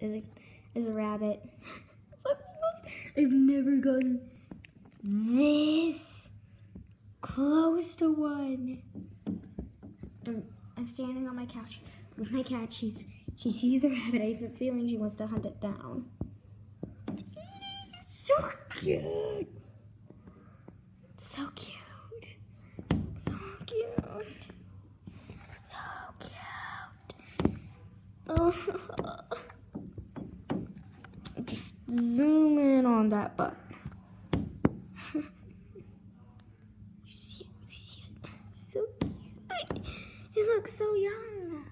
is a, is a rabbit. I've never gotten this close to one. I'm, I'm standing on my couch with my cat. She's she sees the rabbit. I have a feeling she wants to hunt it down. It's eating. It's so cute. So cute. So cute. So cute. Oh. Zoom in on that butt. you see it? You see it? So cute. It looks so young.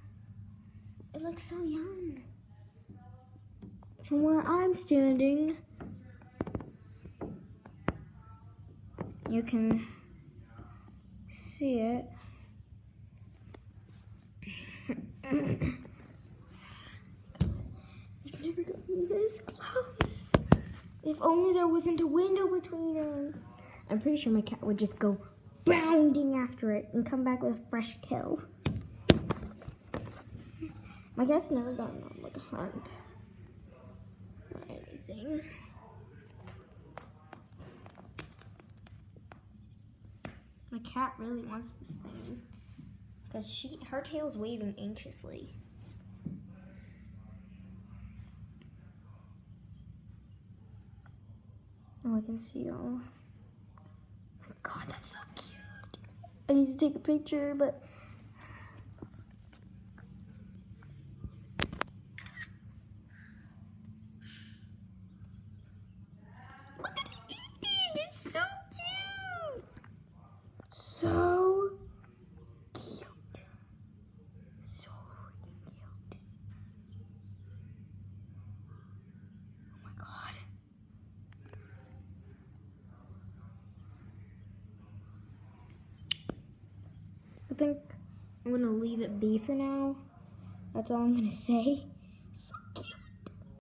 It looks so young. From where I'm standing, you can see it. I've never gotten this close. If only there wasn't a window between us. I'm pretty sure my cat would just go bounding after it and come back with a fresh kill. My cat's never gotten on like a hunt or anything. My cat really wants this thing because she her tail's waving anxiously. Oh, I can see all. Oh my God, that's so cute. I need to take a picture, but look at it eating. It's so cute. So cute. So freaking cute. Oh my god. I think I'm gonna leave it be for now. That's all I'm gonna say.